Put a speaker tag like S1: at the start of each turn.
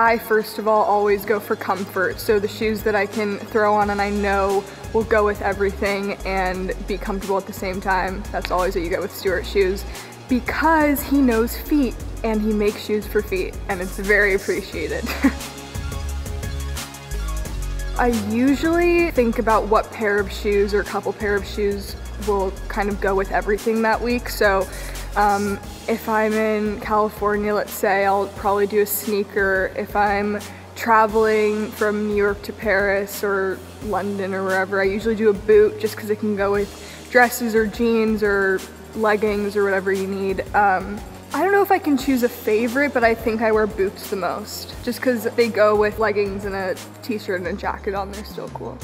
S1: I first of all always go for comfort. So the shoes that I can throw on and I know will go with everything and be comfortable at the same time. That's always what you get with Stuart shoes because he knows feet and he makes shoes for feet and it's very appreciated. I usually think about what pair of shoes or couple pair of shoes will kind of go with everything that week. So um, if I'm in California, let's say, I'll probably do a sneaker. If I'm traveling from New York to Paris or London or wherever, I usually do a boot just because it can go with dresses or jeans or leggings or whatever you need. Um, I don't know if I can choose a favorite, but I think I wear boots the most just because they go with leggings and a t-shirt and a jacket on. They're still cool.